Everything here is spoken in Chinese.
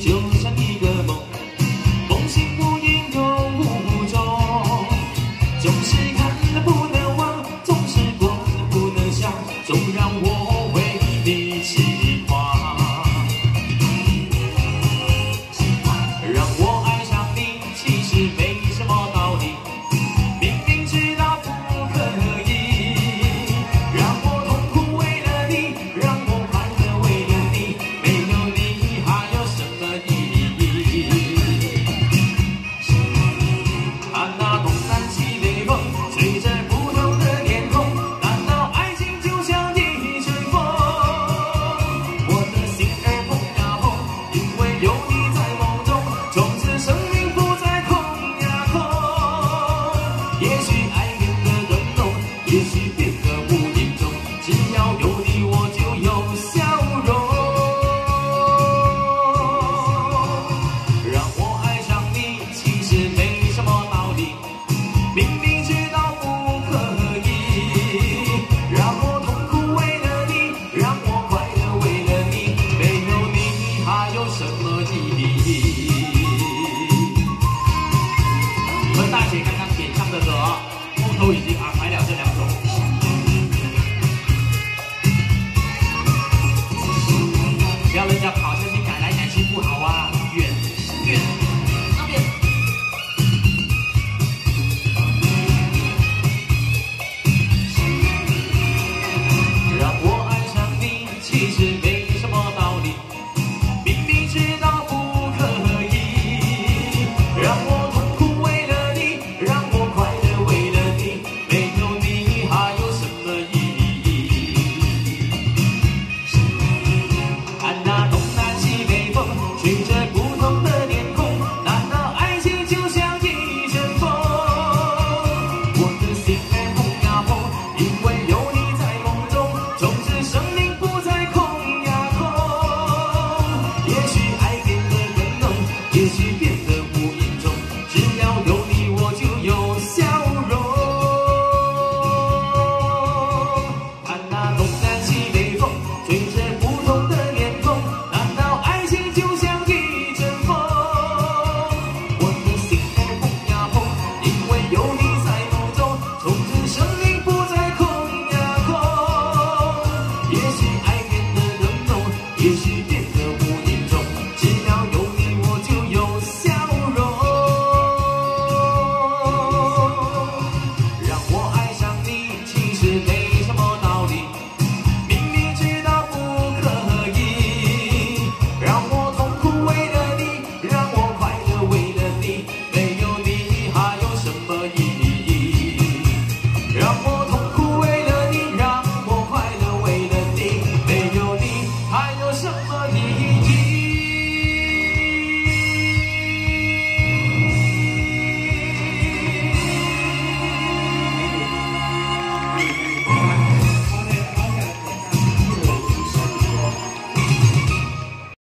就像一个梦，梦醒无影又无踪，总是也许变得无影踪，只要有你我就有笑容。让我爱上你，其实没什么道理，明明知道不可以。让我痛苦为了你，让我快乐为了你，没有你还有什么意义？我们大姐刚刚点唱的歌，木头已经。也许爱变得更浓也许变得无影踪只要有你我就有笑容看那东南西北风吹着不同的脸孔难道爱情就像一阵风我的心儿碰呀碰因为有你在梦中从此生命不再空呀空也许爱变得更浓也许